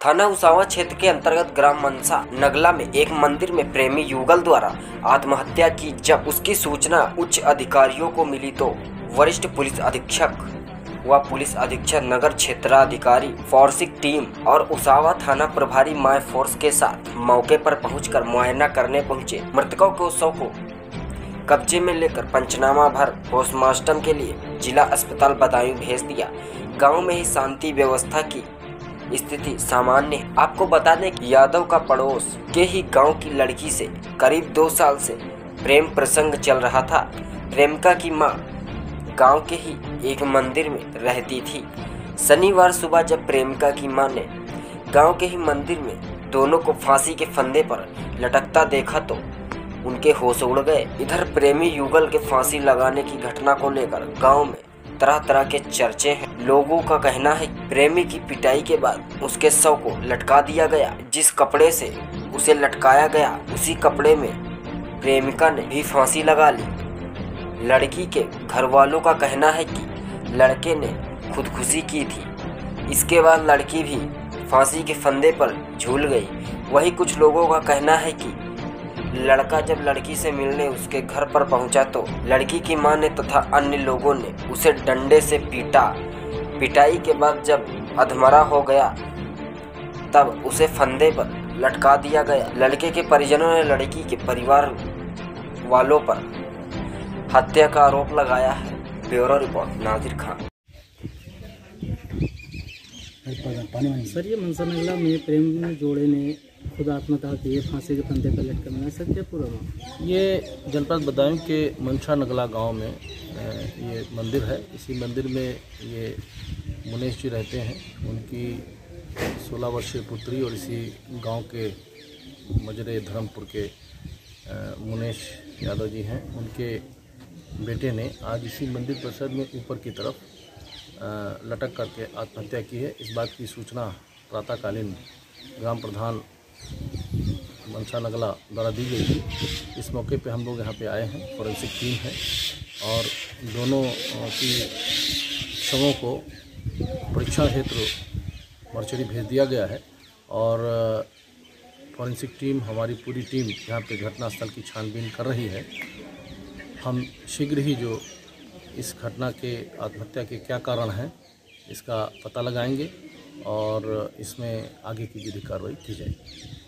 थाना उसावा क्षेत्र के अंतर्गत ग्राम मनसा नगला में एक मंदिर में प्रेमी युगल द्वारा आत्महत्या की। जब उसकी सूचना उच्च अधिकारियों को मिली तो वरिष्ठ पुलिस अधीक्षक व पुलिस अधीक्षक नगर क्षेत्राधिकारी, फोर्सिक टीम और उसावा थाना प्रभारी माय फोर्स के साथ मौके पर पहुंचकर मुआयना करने पहुँचे। मृतकों को शव को कब्जे में लेकर पंचनामा भर पोस्टमार्टम के लिए जिला अस्पताल बदायूं भेज दिया। गाँव में ही शांति व्यवस्था की स्थिति सामान्य आपको बता दें कि यादव का पड़ोस के ही गाँव की लड़की से करीब दो साल से प्रेम प्रसंग चल रहा था। प्रेमिका की माँ गाँव के ही एक मंदिर में रहती थी। शनिवार सुबह जब प्रेमिका की माँ ने गाँव के ही मंदिर में दोनों को फांसी के फंदे पर लटकता देखा तो उनके होश उड़ गए। इधर प्रेमी युगल के फांसी लगाने की घटना को लेकर गाँव में तरह तरह के चर्चे हैं। लोगों का कहना है, प्रेमी की पिटाई के बाद उसके शव को लटका दिया गया। जिस कपड़े से उसे लटकाया गया, उसी कपड़े में प्रेमिका ने भी फांसी लगा ली। लड़की के घर वालों का कहना है कि लड़के ने खुदकुशी की थी। इसके बाद लड़की भी फांसी के फंदे पर झूल गई। वही कुछ लोगों का कहना है कि लड़का जब लड़की से मिलने उसके घर पर पहुँचा तो लड़की की माँ ने तथा अन्य लोगों ने उसे डंडे से पीटा। पिटाई के बाद जब अधमरा हो गया, तब उसे फंदे पर लटका दिया गया। लड़के के परिजनों ने लड़की के परिवार वालों पर हत्या का आरोप लगाया है। Bureau report, Nazir Khan. Sir, ये मनसा नगला में प्रेम जोड़े ने खुद आत्महत्या की है फांसी के फंदे पर लटकर मिला सर क्या पूरा? ये जनपद बदायूं के मनसा नगला गाँव में ये मंदिर है। इसी मंदिर में ये मुनेश जी रहते हैं। उनकी 16 वर्षीय पुत्री और इसी गाँव के मजरे धर्मपुर के मुनेश यादव जी हैं। उनके बेटे ने आज इसी मंदिर परिसर में ऊपर की तरफ़ लटक करके आत्महत्या की है। इस बात की सूचना प्रातःकालीन ग्राम प्रधान मनसा नगला द्वारा दी गई थी। इस मौके पे हम लोग यहाँ पे आए हैं फॉरेंसिक टीम है और दोनों की शवों को परीक्षण हेतु मर्चरी भेज दिया गया है और फॉरेंसिक टीम हमारी पूरी टीम यहाँ पे घटनास्थल की छानबीन कर रही है। हम शीघ्र ही जो इस घटना के आत्महत्या के क्या कारण हैं, इसका पता लगाएँगे। और इसमें आगे की विधि कार्रवाई की जाएगी।